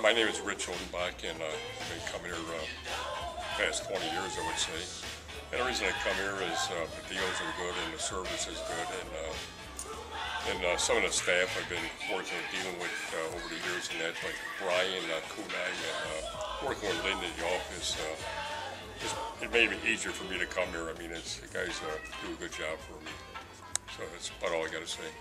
My name is Rich Odenbach, and uh, I've been coming here uh, past 20 years, I would say. And the reason I come here is uh, the deals are good and the service is good, and uh, and uh, some of the staff I've been working with, dealing with uh, over the years, and that like Brian uh, Kunai and uh, working with Lynn in the office. Uh, it made it easier for me to come here. I mean, it's the guys uh, do a good job for me. So that's about all I got to say.